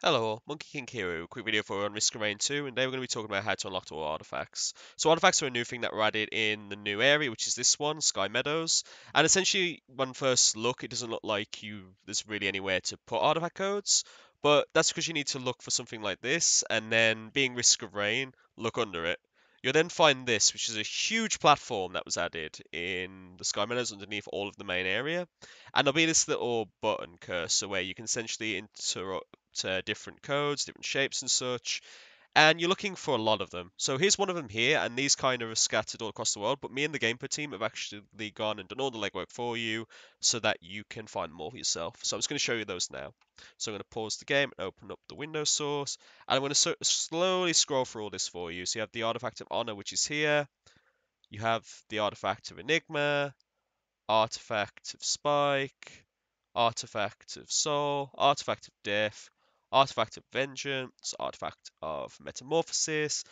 Hello all, Monkey King here, A quick video for on Risk of Rain 2, and today we're going to be talking about how to unlock all artifacts. So artifacts are a new thing that were added in the new area, which is this one, Sky Meadows, and essentially, when first look, it doesn't look like you there's really anywhere to put artifact codes, but that's because you need to look for something like this, and then, being Risk of Rain, look under it. You'll then find this, which is a huge platform that was added in the Sky Meadows underneath all of the main area. And there'll be this little button cursor where you can essentially interrupt uh, different codes, different shapes and such. And you're looking for a lot of them. So here's one of them here, and these kind of are scattered all across the world. But me and the Gamepur team have actually gone and done all the legwork for you so that you can find more for yourself. So I'm just going to show you those now. So I'm going to pause the game and open up the Windows source. And I'm going to so slowly scroll through all this for you. So you have the Artifact of Honor, which is here. You have the Artifact of Enigma, Artifact of Spite, Artifact of Soul, Artifact of Death, Artifact of Vengeance, Artifact of Metamorphosis,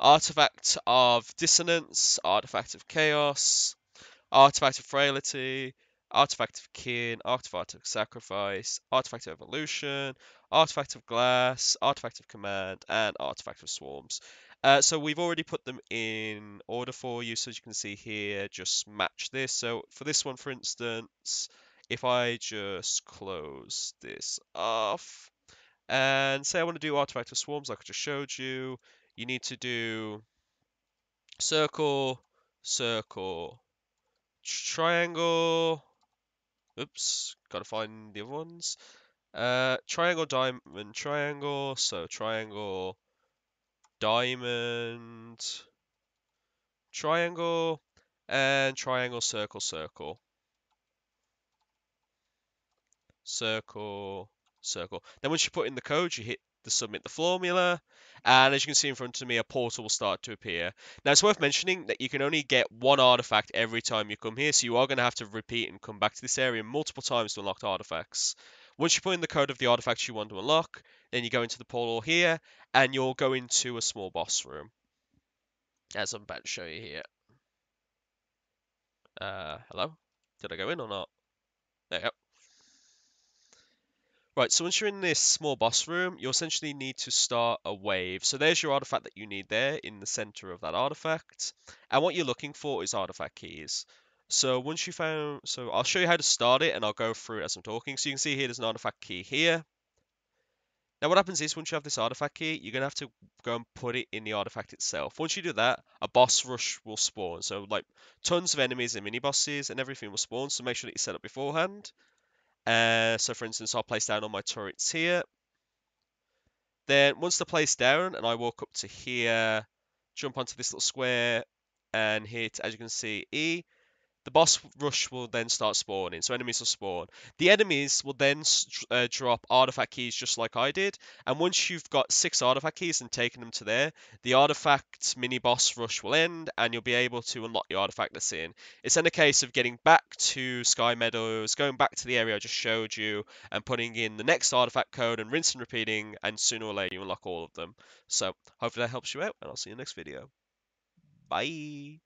Artifact of Dissonance, Artifact of Chaos, Artifact of Frailty, Artifact of Kin, Artifact of Sacrifice, Artifact of Evolution, Artifact of Glass, Artifact of Command, and Artifact of Swarms. Uh, so we've already put them in order for you, so as you can see here, just match this. So for this one, for instance, if I just close this off, and say I want to do artifact of swarms like I just showed you, you need to do circle, circle, triangle, oops, gotta find the other ones, uh, triangle, diamond, triangle, so triangle, diamond, triangle, and triangle, circle, circle. Circle, circle. Then once you put in the code, you hit the submit the formula, and as you can see in front of me, a portal will start to appear. Now it's worth mentioning that you can only get one artifact every time you come here, so you are going to have to repeat and come back to this area multiple times to unlock artifacts. Once you put in the code of the artifacts you want to unlock, then you go into the portal here, and you'll go into a small boss room. As I'm about to show you here. Uh, hello? Did I go in or not? There you go. Right, so once you're in this small boss room, you essentially need to start a wave. So there's your artifact that you need there in the center of that artifact. And what you're looking for is artifact keys. So once you found, so I'll show you how to start it and I'll go through it as I'm talking. So you can see here there's an artifact key here. Now what happens is once you have this artifact key, you're going to have to go and put it in the artifact itself. Once you do that, a boss rush will spawn. So like tons of enemies and mini bosses and everything will spawn. So make sure that you set up beforehand. Uh, so for instance, I'll place down on my turrets here. Then once they're placed down and I walk up to here, jump onto this little square and hit, as you can see, E, the boss rush will then start spawning, so enemies will spawn. The enemies will then uh, drop artifact keys just like I did, and once you've got six artifact keys and taken them to there, the artifact mini boss rush will end, and you'll be able to unlock the artifact that's in. It's then a case of getting back to Sky Meadows, going back to the area I just showed you, and putting in the next artifact code and rinse and repeating, and sooner or later you unlock all of them. So hopefully that helps you out, and I'll see you in the next video. Bye!